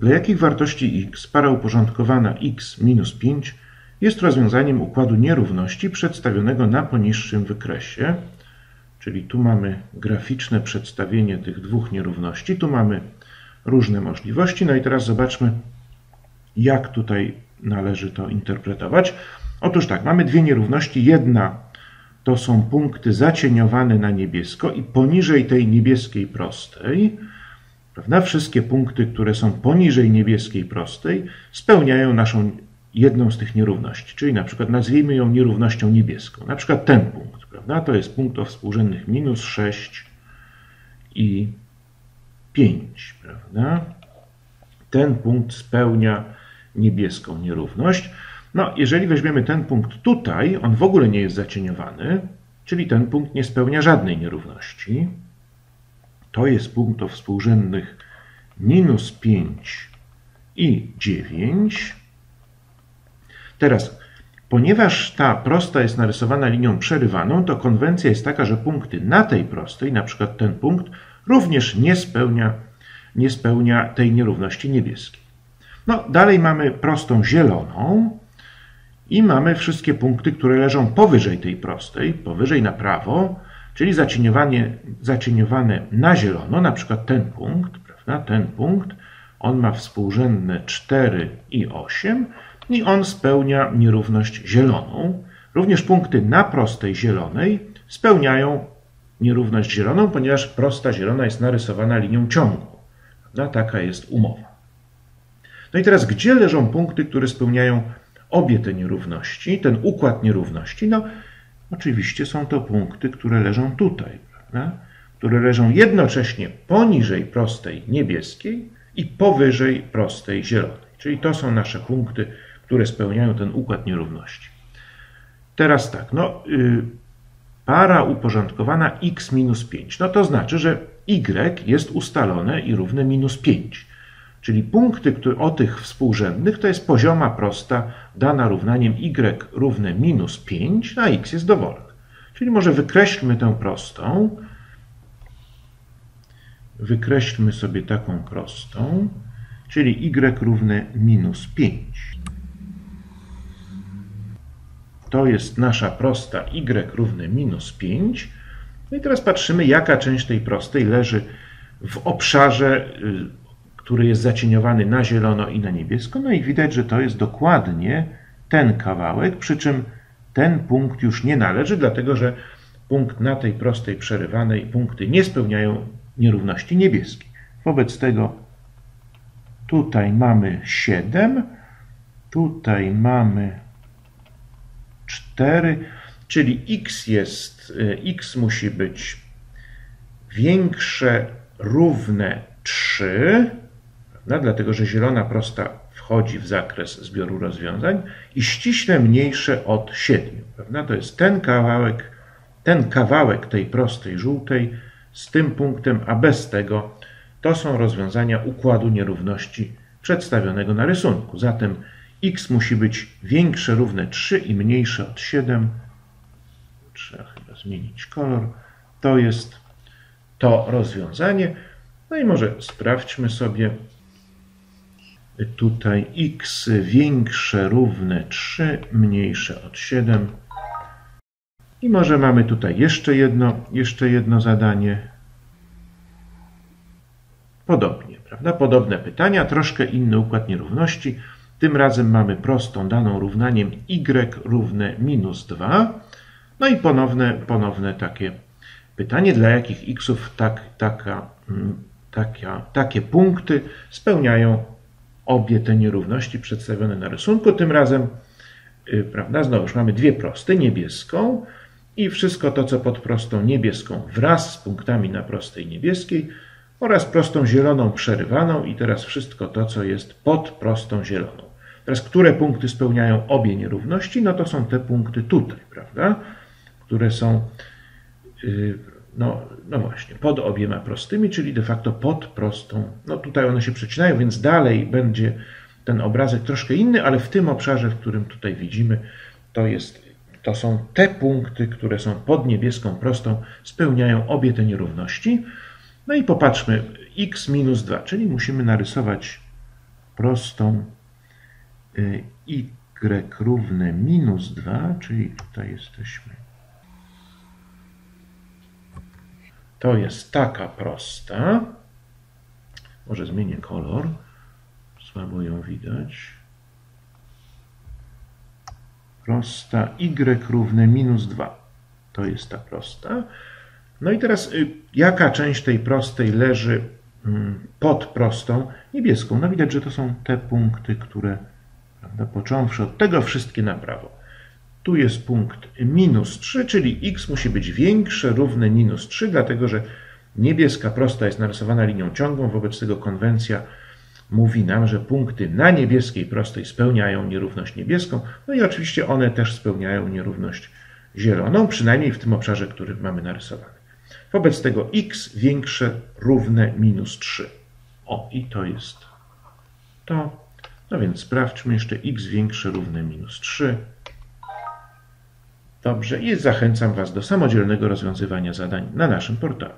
dla jakich wartości x para uporządkowana x minus 5 jest rozwiązaniem układu nierówności przedstawionego na poniższym wykresie. Czyli tu mamy graficzne przedstawienie tych dwóch nierówności, tu mamy różne możliwości. No i teraz zobaczmy, jak tutaj należy to interpretować. Otóż tak, mamy dwie nierówności. Jedna to są punkty zacieniowane na niebiesko i poniżej tej niebieskiej prostej, prawda, wszystkie punkty, które są poniżej niebieskiej prostej, spełniają naszą jedną z tych nierówności. Czyli na przykład nazwijmy ją nierównością niebieską. Na przykład ten punkt, prawda, to jest punkt o współrzędnych minus 6 i 5, prawda. Ten punkt spełnia niebieską nierówność. No, jeżeli weźmiemy ten punkt tutaj, on w ogóle nie jest zacieniowany, czyli ten punkt nie spełnia żadnej nierówności. To jest punkt o współrzędnych minus 5 i 9. Teraz, ponieważ ta prosta jest narysowana linią przerywaną, to konwencja jest taka, że punkty na tej prostej, na przykład ten punkt, również nie spełnia, nie spełnia tej nierówności niebieskiej. No, dalej mamy prostą zieloną i mamy wszystkie punkty, które leżą powyżej tej prostej, powyżej na prawo, czyli zacieniowanie, zacieniowane na zielono, na przykład ten punkt, prawda? ten punkt, on ma współrzędne 4 i 8 i on spełnia nierówność zieloną. Również punkty na prostej zielonej spełniają nierówność zieloną, ponieważ prosta zielona jest narysowana linią ciągłą. Prawda? Taka jest umowa. No i teraz, gdzie leżą punkty, które spełniają obie te nierówności, ten układ nierówności? No, oczywiście są to punkty, które leżą tutaj, prawda? które leżą jednocześnie poniżej prostej niebieskiej i powyżej prostej zielonej. Czyli to są nasze punkty, które spełniają ten układ nierówności. Teraz tak, no, y, para uporządkowana x minus 5, no to znaczy, że y jest ustalone i równe minus 5. Czyli punkty które, o tych współrzędnych to jest pozioma prosta dana równaniem y równe minus 5, a x jest dowolny. Czyli może wykreślmy tę prostą. Wykreślmy sobie taką prostą, czyli y równe minus 5. To jest nasza prosta y równe minus 5. No i teraz patrzymy, jaka część tej prostej leży w obszarze y, który jest zacieniowany na zielono i na niebiesko. No i widać, że to jest dokładnie ten kawałek, przy czym ten punkt już nie należy, dlatego że punkt na tej prostej przerywanej punkty nie spełniają nierówności niebieskiej. Wobec tego tutaj mamy 7, tutaj mamy 4, czyli x jest, y, x musi być większe, równe 3, dlatego że zielona prosta wchodzi w zakres zbioru rozwiązań i ściśle mniejsze od 7. Prawda? To jest ten kawałek, ten kawałek tej prostej żółtej z tym punktem, a bez tego to są rozwiązania układu nierówności przedstawionego na rysunku. Zatem x musi być większe równe 3 i mniejsze od 7. Trzeba chyba zmienić kolor. To jest to rozwiązanie. No i może sprawdźmy sobie tutaj x większe równe 3, mniejsze od 7. I może mamy tutaj jeszcze jedno, jeszcze jedno zadanie. Podobnie, prawda? Podobne pytania, troszkę inny układ nierówności. Tym razem mamy prostą daną równaniem y równe minus 2. No i ponowne, ponowne takie pytanie, dla jakich xów tak, taka, mm, taka, takie punkty spełniają obie te nierówności przedstawione na rysunku. Tym razem, y, prawda, znowu już mamy dwie proste, niebieską i wszystko to, co pod prostą niebieską wraz z punktami na prostej niebieskiej oraz prostą zieloną przerywaną i teraz wszystko to, co jest pod prostą zieloną. Teraz, które punkty spełniają obie nierówności? No to są te punkty tutaj, prawda, które są yy, no, no właśnie, pod obiema prostymi, czyli de facto pod prostą. No tutaj one się przecinają, więc dalej będzie ten obrazek troszkę inny, ale w tym obszarze, w którym tutaj widzimy, to, jest, to są te punkty, które są pod niebieską prostą, spełniają obie te nierówności. No i popatrzmy, x minus 2, czyli musimy narysować prostą y, y równe minus 2, czyli tutaj jesteśmy. To jest taka prosta. Może zmienię kolor. Słabo ją widać. Prosta y równe minus 2. To jest ta prosta. No i teraz y, jaka część tej prostej leży mm, pod prostą niebieską? No widać, że to są te punkty, które, prawda, począwszy od tego wszystkie na prawo. Tu jest punkt minus 3, czyli x musi być większe, równe minus 3, dlatego że niebieska prosta jest narysowana linią ciągłą, wobec tego konwencja mówi nam, że punkty na niebieskiej prostej spełniają nierówność niebieską, no i oczywiście one też spełniają nierówność zieloną, przynajmniej w tym obszarze, który mamy narysowany. Wobec tego x większe równe minus 3. O, i to jest to. No więc sprawdźmy jeszcze x większe równe minus 3. Dobrze i zachęcam Was do samodzielnego rozwiązywania zadań na naszym portalu.